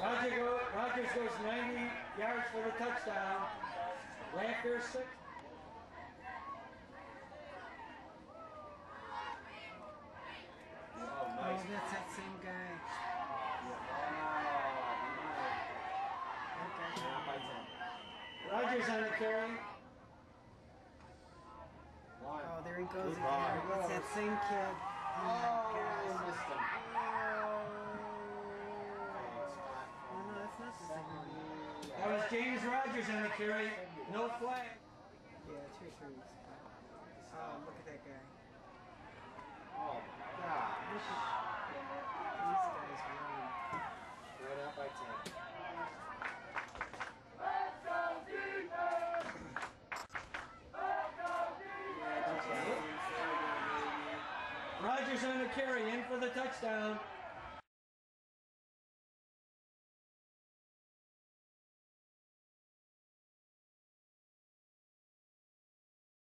Roger go, Rogers goes 90 yards for the touchdown. Lancaster six. Oh, nice. Oh, that's that same guy. Okay. Down by 10. Rogers on the carry. Oh, there he goes Good again. It's that same kid. Oh, my Oh, gosh. missed him. Oh, no, that's not the same one. That James Rogers on the carry. No flag. Yeah, two threes. Oh, um, look at that guy. Oh, my gosh. These guys run. Right out by 10. Let's go defense! Let's go defense! Rogers on the carry, in for the touchdown.